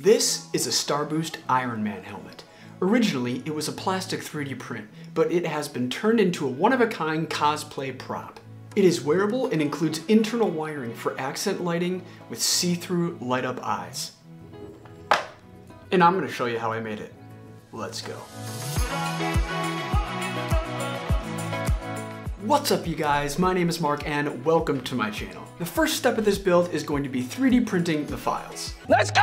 This is a Starboost Iron Man helmet. Originally, it was a plastic 3D print, but it has been turned into a one-of-a-kind cosplay prop. It is wearable and includes internal wiring for accent lighting with see-through light-up eyes. And I'm gonna show you how I made it. Let's go. What's up you guys, my name is Mark and welcome to my channel. The first step of this build is going to be 3D printing the files. Let's go!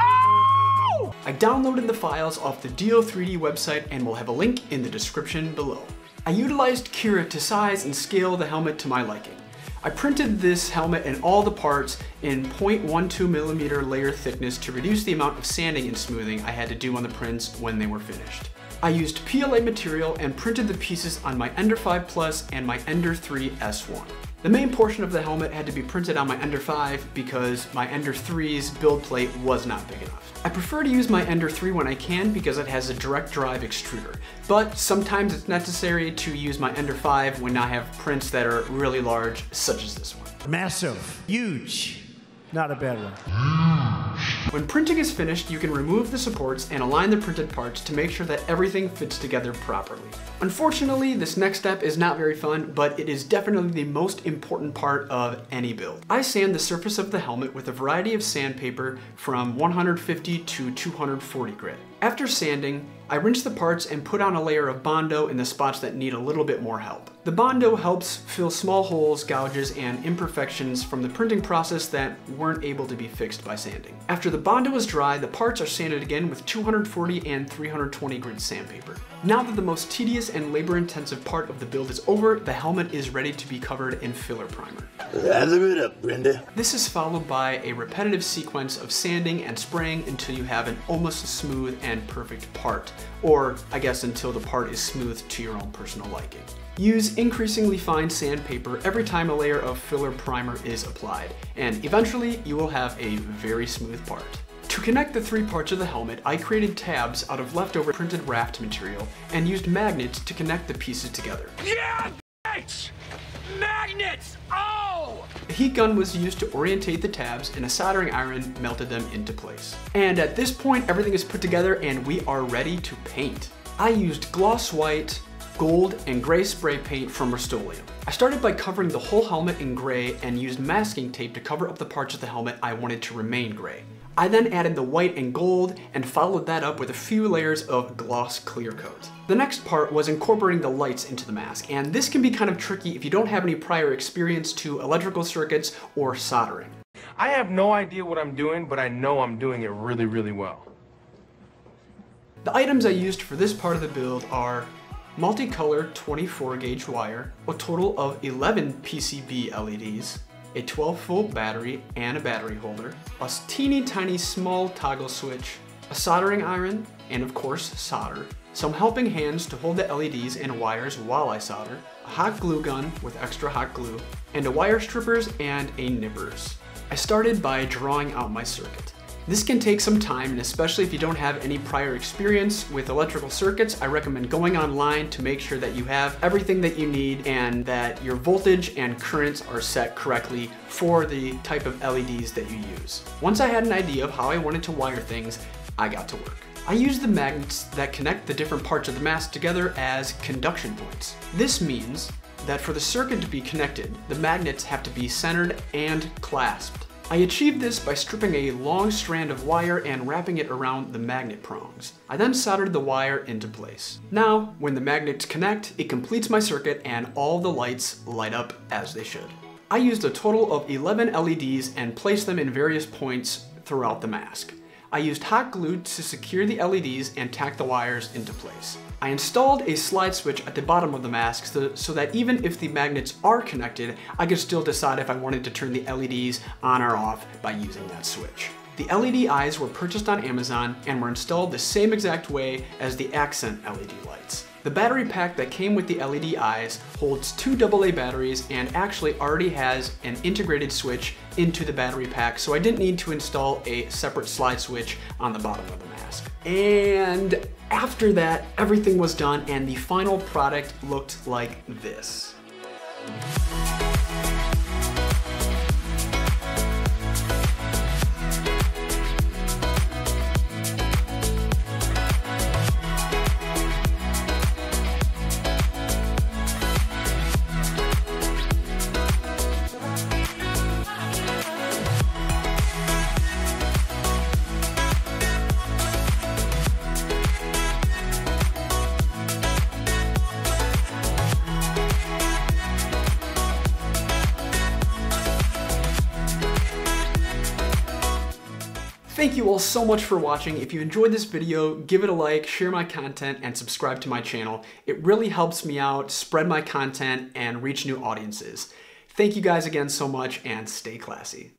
I downloaded the files off the Do3D website and will have a link in the description below. I utilized Cura to size and scale the helmet to my liking. I printed this helmet and all the parts in 0.12 millimeter layer thickness to reduce the amount of sanding and smoothing I had to do on the prints when they were finished. I used PLA material and printed the pieces on my Ender 5 Plus and my Ender 3 S1. The main portion of the helmet had to be printed on my Ender 5 because my Ender 3's build plate was not big enough. I prefer to use my Ender 3 when I can because it has a direct drive extruder, but sometimes it's necessary to use my Ender 5 when I have prints that are really large, such as this one. Massive, huge, not a bad one. When printing is finished, you can remove the supports and align the printed parts to make sure that everything fits together properly. Unfortunately, this next step is not very fun, but it is definitely the most important part of any build. I sand the surface of the helmet with a variety of sandpaper from 150 to 240 grit. After sanding, I rinse the parts and put on a layer of Bondo in the spots that need a little bit more help. The Bondo helps fill small holes, gouges, and imperfections from the printing process that weren't able to be fixed by sanding. After the Bondo is dry, the parts are sanded again with 240 and 320 grit sandpaper. Now that the most tedious and labor-intensive part of the build is over, the helmet is ready to be covered in filler primer. Lather it up, Brenda. This is followed by a repetitive sequence of sanding and spraying until you have an almost smooth and perfect part, or I guess until the part is smooth to your own personal liking. Use increasingly fine sandpaper every time a layer of filler primer is applied, and eventually you will have a very smooth part. To connect the three parts of the helmet, I created tabs out of leftover printed raft material and used magnets to connect the pieces together. Yeah, bitch! Magnets! Oh! Heat gun was used to orientate the tabs and a soldering iron melted them into place. And at this point, everything is put together and we are ready to paint. I used gloss white, gold, and gray spray paint from Rust-Oleum. I started by covering the whole helmet in gray and used masking tape to cover up the parts of the helmet I wanted to remain gray. I then added the white and gold and followed that up with a few layers of gloss clear coat. The next part was incorporating the lights into the mask, and this can be kind of tricky if you don't have any prior experience to electrical circuits or soldering. I have no idea what I'm doing, but I know I'm doing it really, really well. The items I used for this part of the build are multicolored 24 gauge wire, a total of 11 PCB LEDs, a 12 volt battery and a battery holder, a teeny tiny small toggle switch, a soldering iron, and of course solder, some helping hands to hold the LEDs and wires while I solder, a hot glue gun with extra hot glue, and a wire strippers and a nippers. I started by drawing out my circuit. This can take some time, and especially if you don't have any prior experience with electrical circuits, I recommend going online to make sure that you have everything that you need and that your voltage and currents are set correctly for the type of LEDs that you use. Once I had an idea of how I wanted to wire things, I got to work. I use the magnets that connect the different parts of the mask together as conduction points. This means that for the circuit to be connected, the magnets have to be centered and clasped. I achieved this by stripping a long strand of wire and wrapping it around the magnet prongs. I then soldered the wire into place. Now, when the magnets connect, it completes my circuit and all the lights light up as they should. I used a total of 11 LEDs and placed them in various points throughout the mask. I used hot glue to secure the LEDs and tack the wires into place. I installed a slide switch at the bottom of the mask so, that even if the magnets are connected, I could still decide if I wanted to turn the LEDs on or off by using that switch. The LED eyes were purchased on Amazon and were installed the same exact way as the accent LED lights. The battery pack that came with the LED eyes holds two AA batteries and actually already has an integrated switch into the battery pack, so I didn't need to install a separate slide switch on the bottom of the mask. And after that, everything was done and the final product looked like this. Thank you all so much for watching. If you enjoyed this video, give it a like, share my content, and subscribe to my channel. It really helps me out, spread my content, and reach new audiences. Thank you guys again so much, and stay classy.